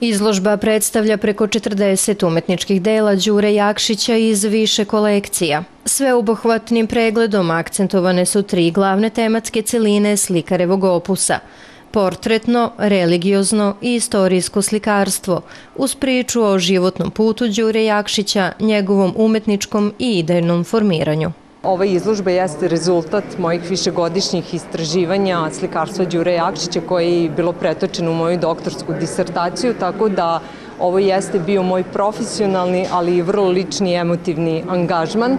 Izložba predstavlja preko 40 umetničkih dela Đure Jakšića iz više kolekcija. Sveobuhvatnim pregledom akcentovane su tri glavne tematske celine slikarevog opusa – portretno, religiozno i istorijsko slikarstvo, uz priču o životnom putu Đure Jakšića, njegovom umetničkom i idejnom formiranju. Ova izložba jeste rezultat mojih višegodišnjih istraživanja slikarstva Đure Jakšića koje je bilo pretočeno u moju doktorsku disertaciju, tako da ovo jeste bio moj profesionalni, ali i vrlo lični emotivni angažman.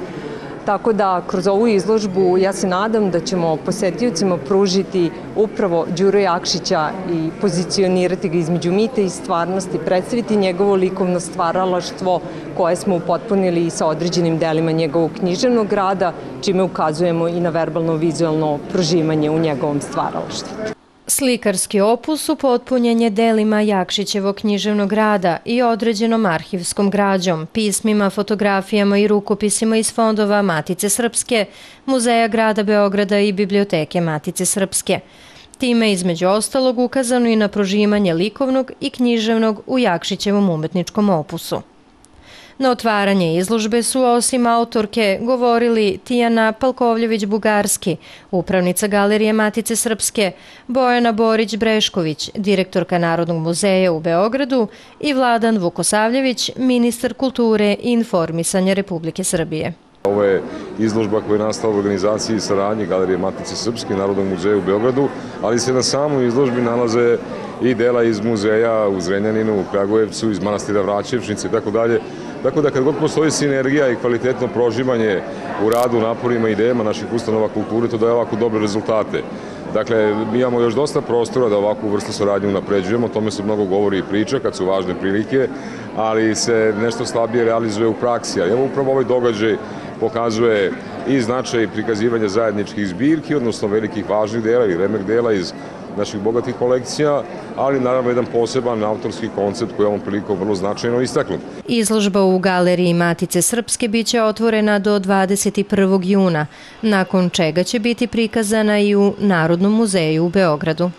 Tako da kroz ovu izložbu ja se nadam da ćemo posetiocima pružiti upravo Đuro Jakšića i pozicionirati ga između mite i stvarnosti, predstaviti njegovo likovno stvaralaštvo koje smo upotpunili sa određenim delima njegovog književnog rada, čime ukazujemo i na verbalno-vizualno prožimanje u njegovom stvaralaštvu. Slikarski opus upotpunjen je delima Jakšićevog književnog rada i određenom arhivskom građom, pismima, fotografijama i rukopisima iz fondova Matice Srpske, Muzeja grada Beograda i Biblioteke Matice Srpske. Time između ostalog ukazano i na prožimanje likovnog i književnog u Jakšićevom umetničkom opusu. Na otvaranje izložbe su osim autorke govorili Tijana Palkovljević-Bugarski, upravnica Galerije Matice Srpske, Bojana Borić-Brešković, direktorka Narodnog muzeja u Beogradu i Vladan Vukosavljević, ministar kulture i informisanja Republike Srbije. Ovo je izložba koja je nastala u organizaciji saradnje Galerije Matice Srpske i Narodnog muzeja u Beogradu, ali se na samoj izložbi nalaze i dela iz muzeja u Zrenjaninu, u Kragujevcu, iz manastira Vraćevčnice i tako dalje. Tako da kad god postoji sinergija i kvalitetno proživanje u radu, naporima i idejama naših ustanova kulture, to daje ovako dobre rezultate. Dakle, mi imamo još dosta prostora da ovakvu vrstu saradnju napređujemo, o tome se mnogo govori i priča kad su važne prilike, ali se nešto slabije realizuje u praksi. Ali evo upravo ovaj događaj pokazuje i značaj prikazivanja zajedničkih zbirki, odnosno velikih važnih dela i remek dela iz naših bogatih kolekcija, ali naravno jedan poseban autorski koncept koji je ovom prilikom vrlo značajno istaknut. Izložba u Galeriji Matice Srpske biće otvorena do 21. juna, nakon čega će biti prikazana i u Narodnom muzeju u Beogradu.